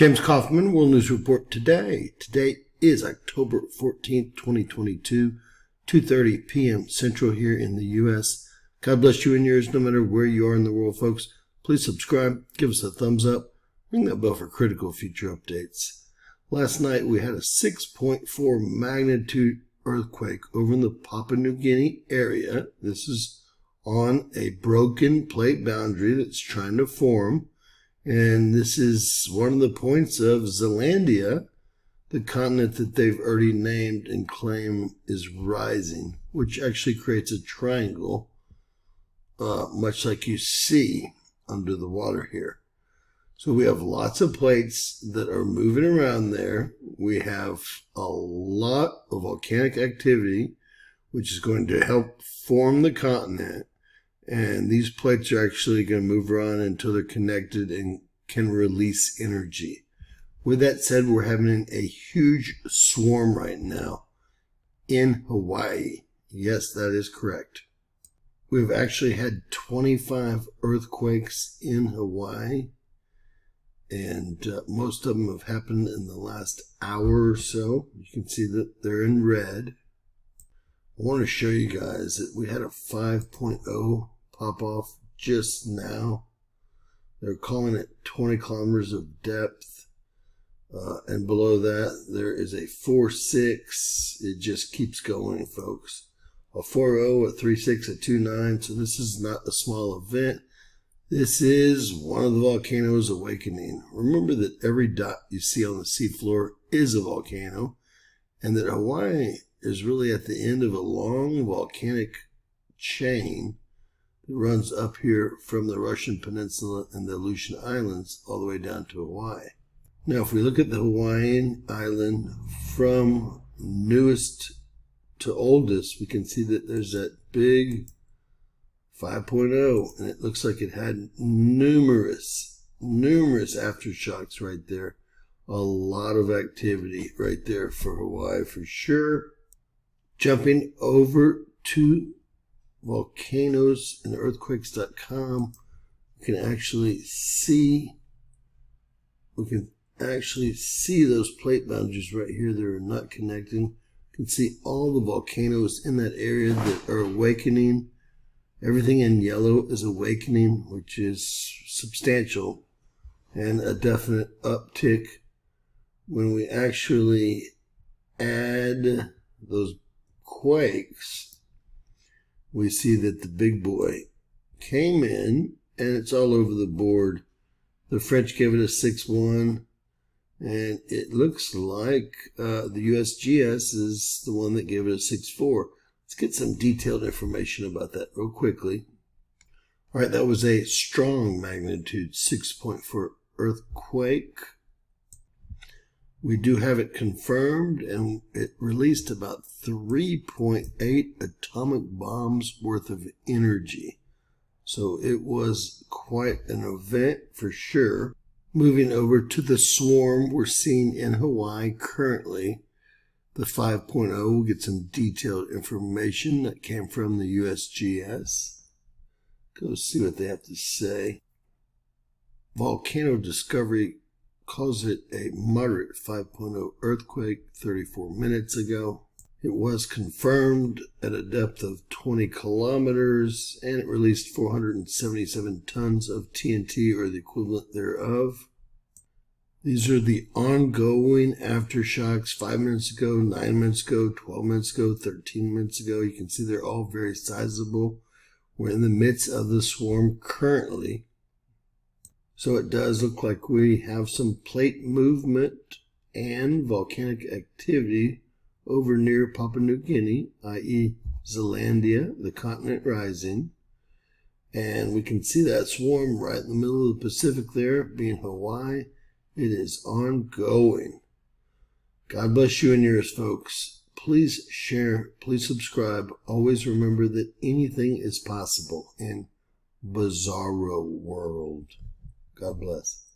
James Kaufman, World News Report today. Today is October 14th, 2022, 2.30 p.m. Central here in the U.S. God bless you and yours no matter where you are in the world, folks. Please subscribe, give us a thumbs up, ring that bell for critical future updates. Last night we had a 6.4 magnitude earthquake over in the Papua New Guinea area. This is on a broken plate boundary that's trying to form. And this is one of the points of Zealandia, the continent that they've already named and claim is rising, which actually creates a triangle, uh, much like you see under the water here. So we have lots of plates that are moving around there. We have a lot of volcanic activity, which is going to help form the continent. And these plates are actually going to move around until they're connected and can release energy. With that said, we're having a huge swarm right now in Hawaii. Yes, that is correct. We've actually had 25 earthquakes in Hawaii, and uh, most of them have happened in the last hour or so. You can see that they're in red. I want to show you guys that we had a 5.0 pop off just now. They're calling it 20 kilometers of depth. Uh, and below that, there is a 4.6. It just keeps going, folks. A 4.0, a 3.6, a 2.9. So this is not a small event. This is one of the volcanoes awakening. Remember that every dot you see on the seafloor is a volcano, and that Hawaii is really at the end of a long volcanic chain that runs up here from the Russian Peninsula and the Aleutian Islands all the way down to Hawaii. Now, if we look at the Hawaiian island from newest to oldest, we can see that there's that big 5.0, and it looks like it had numerous, numerous aftershocks right there. A lot of activity right there for Hawaii for sure. Jumping over to volcanoes and earthquakes.com, we can actually see, we can actually see those plate boundaries right here that are not connecting. You can see all the volcanoes in that area that are awakening. Everything in yellow is awakening, which is substantial and a definite uptick when we actually add those quakes. We see that the big boy came in and it's all over the board. The French gave it a 6-1 and it looks like uh, the USGS is the one that gave it a 6-4. Let's get some detailed information about that real quickly. All right, that was a strong magnitude 6.4 earthquake. We do have it confirmed, and it released about 3.8 atomic bombs worth of energy. So it was quite an event for sure. Moving over to the swarm we're seeing in Hawaii currently, the 5.0, we'll get some detailed information that came from the USGS. Go see what they have to say. Volcano Discovery calls it a moderate 5.0 earthquake 34 minutes ago. It was confirmed at a depth of 20 kilometers and it released 477 tons of TNT or the equivalent thereof. These are the ongoing aftershocks 5 minutes ago, 9 minutes ago, 12 minutes ago, 13 minutes ago. You can see they're all very sizable. We're in the midst of the swarm currently. So it does look like we have some plate movement and volcanic activity over near Papua New Guinea, i.e. Zealandia, the continent rising. And we can see that swarm right in the middle of the Pacific there, being Hawaii. It is ongoing. God bless you and yours, folks. Please share, please subscribe. Always remember that anything is possible in Bizarro World. God bless.